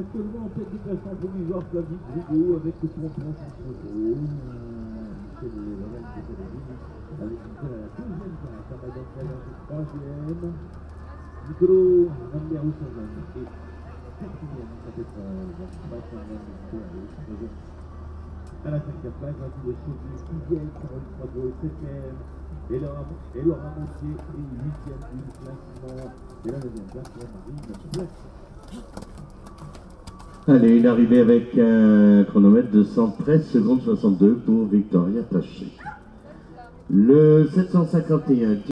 Actuellement, en tête du classement provisoire, Flavie Grigo avec son point contre C'est le Lorraine à la deuxième troisième, et la cinquième place, de et Laura, et Montier est huitième du classement. Et la neuvième place, Place. Allez, une arrivée avec un chronomètre de 113 secondes 62 pour Victoria Taché. Le 751